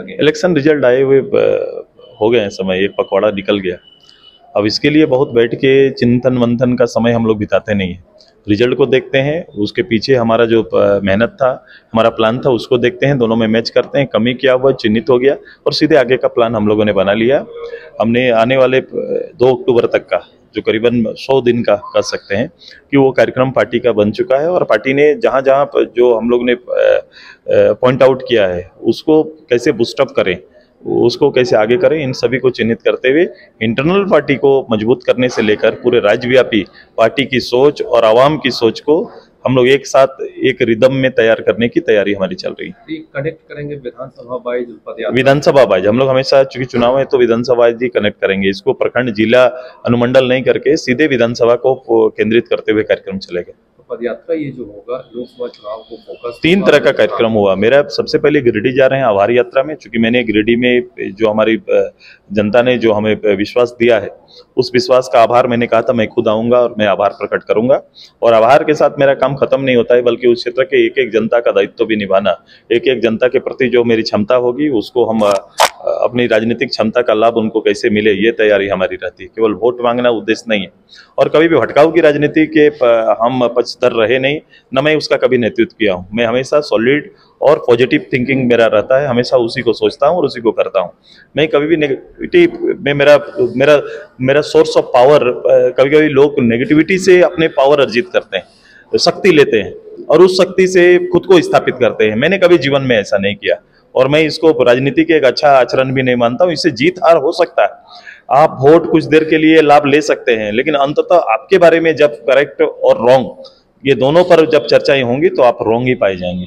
Election result आए हुए हो गए हैं समय, एक पकवाड़ा निकल गया। अब इसके लिए बहुत बैठ के चिंतन मंथन का समय हम लोग बिताते नहीं है। रिज़ल्ट को देखते हैं, उसके पीछे हमारा जो मेहनत था, हमारा प्लान था, उसको देखते हैं, दोनों में मैच करते हैं, कमी क्या हुआ, चिन्हित हो गया, और सीधे आगे का प्लान हम लोगों ने बना लिया। हमने आने वाले दो अक्टूबर तक का जो करीबन सौ दिन का कह सकते हैं कि वो कार्यक्रम पार्टी का बन चुका है और पार्टी ने जहाँ जहाँ जो हम लोग ने पॉइंट आउट किया है, उसको कैसे बुस्टअप करें, उसको कैसे आगे करें, इन सभी को चिन्हित करते हुए इंटरनल पार्टी को मज़बूत करने से लेकर पूरे राज्यव्यापी पार्टी की सोच और आवाम की सोच को हम लोग एक साथ एक रिदम में तैयार करने की तैयारी हमारी चल रही है। कनेक्ट करेंगे विधानसभा वाइज विधानसभा वाइज हम लोग हमेशा चूँकि चुनाव है तो विधानसभा वाइज ही कनेक्ट करेंगे। इसको प्रखंड जिला अनुमंडल नहीं करके सीधे विधानसभा को केंद्रित करते हुए कार्यक्रम चलेगा। पदयात्रा ये जो होगा लोकसभा चुनाव को फोकस तीन तरह का कार्यक्रम हुआ। मेरा सबसे पहले गिरिडीह जा रहे हैं आभार यात्रा में चूँकि मैंने गिरिडीह में जो हमारी जनता ने जो हमें विश्वास दिया है उस विश्वास का आभार मैंने कहा था मैं खुद आऊँगा और मैं आभार प्रकट करूँगा। और आभार के साथ मेरा काम खत्म नहीं होता है बल्कि उस क्षेत्र के एक एक जनता का दायित्व भी निभाना एक एक जनता के प्रति जो मेरी क्षमता होगी उसको हम अपनी राजनीतिक क्षमता का लाभ उनको कैसे मिले, ये तैयारी हमारी रहती है। केवल वोट मांगना उद्देश्य नहीं है। और कभी भी भटकाव की राजनीति के हम पक्षधर रहे नहीं, न मैं उसका कभी नेतृत्व किया हूँ। मैं हमेशा सॉलिड और पॉजिटिव थिंकिंग मेरा रहता है। हमेशा उसी को सोचता हूँ और उसी को करता हूँ। मैं कभी भी नेगेटिविटी में मेरा मेरा मेरा सोर्स ऑफ़ पावर कभी कभी लोग नेगेटिविटी से अपने पावर अर्जित करते हैं, शक्ति लेते हैं और उस शक्ति से खुद को स्थापित करते हैं। मैंने कभी जीवन में ऐसा नहीं किया। और मैं इसको राजनीति के एक अच्छा आचरण भी नहीं मानता हूँ, इससे जीत हार हो सकता है। आप वोट कुछ देर के लिए लाभ ले सकते हैं, लेकिन अंततः आपके बारे में जब करेक्ट और रॉन्ग ये दोनों पर जब चर्चाएँ होंगी तो आप रॉन्ग ही पाए जाएँगे।